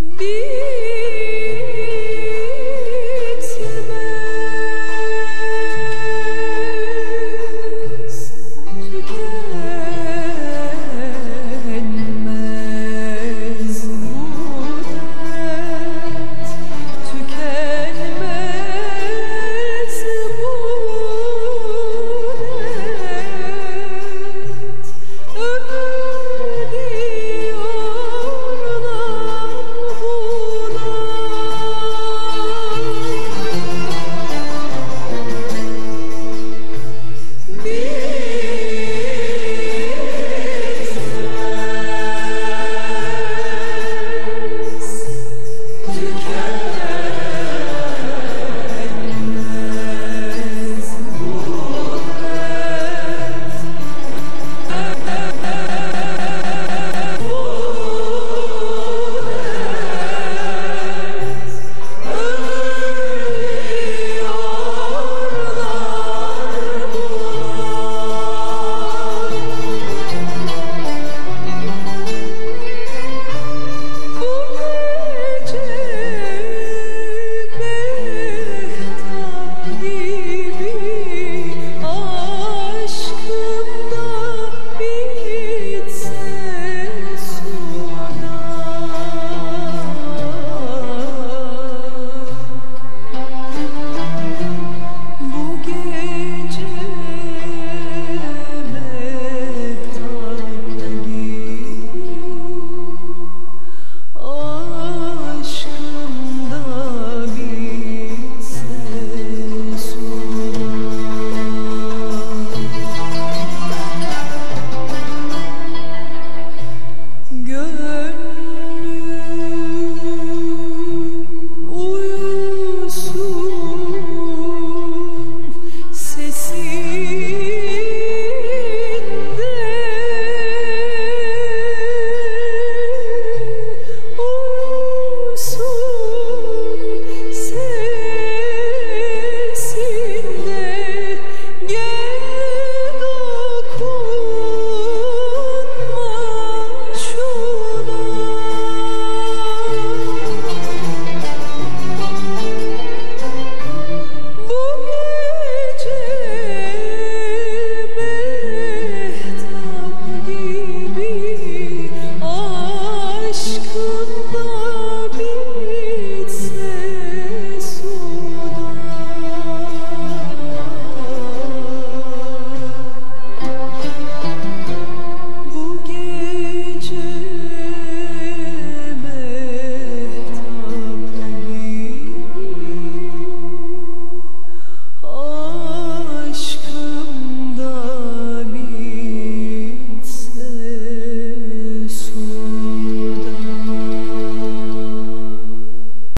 Be